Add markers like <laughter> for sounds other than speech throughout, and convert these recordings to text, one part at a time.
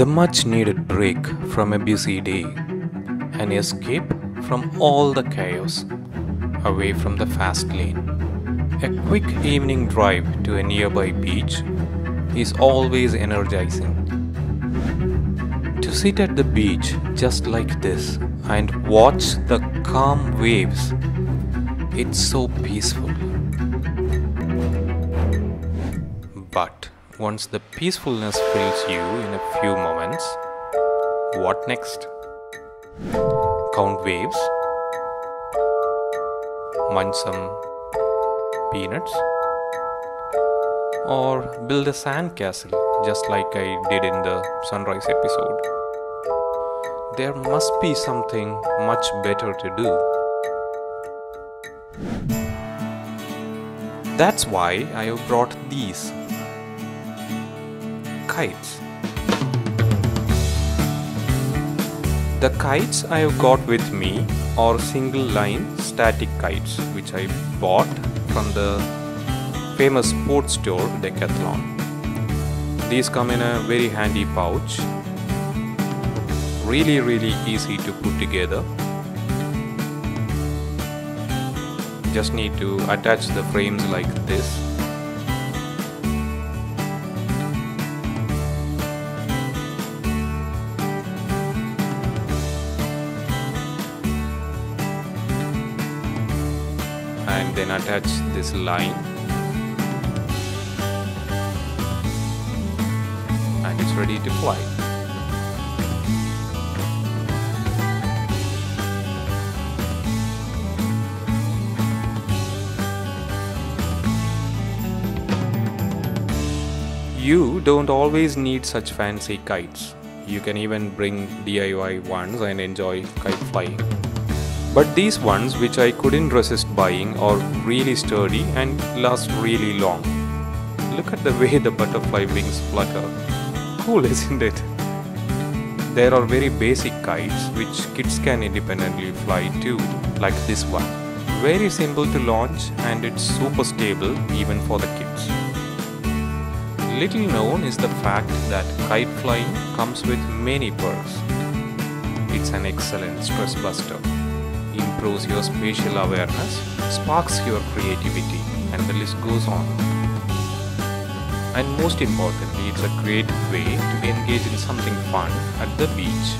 The much needed break from a busy day, an escape from all the chaos, away from the fast lane. A quick evening drive to a nearby beach is always energizing. To sit at the beach just like this and watch the calm waves, it's so peaceful. But once the peacefulness fills you in a few moments, what next? Count waves? Munch some peanuts? Or build a sandcastle just like I did in the sunrise episode? There must be something much better to do. That's why I have brought these kites. The kites I have got with me are single line static kites which I bought from the famous sports store Decathlon. These come in a very handy pouch. Really really easy to put together. Just need to attach the frames like this and then attach this line. And it's ready to fly. You don't always need such fancy kites. You can even bring DIY ones and enjoy kite flying but these ones which I couldn't resist buying are really sturdy and last really long. Look at the <laughs> way the butterfly wings flutter. Cool <laughs> isn't it? There are very basic kites which kids can independently fly too, like this one. Very simple to launch and it's super stable even for the kids. Little known is the fact that kite flying comes with many perks. It's an excellent stress buster improves your spatial awareness, sparks your creativity, and the list goes on. And most importantly, it's a great way to engage in something fun at the beach.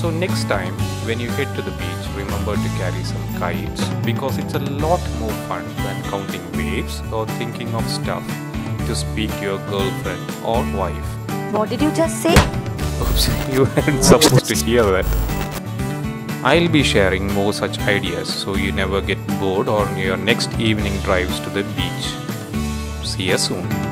So, next time when you head to the beach, remember to carry some kites because it's a lot more fun than counting waves or thinking of stuff to speak to your girlfriend or wife. What did you just say? Oops, <laughs> you weren't supposed to hear that. I'll be sharing more such ideas so you never get bored on your next evening drives to the beach. See you soon.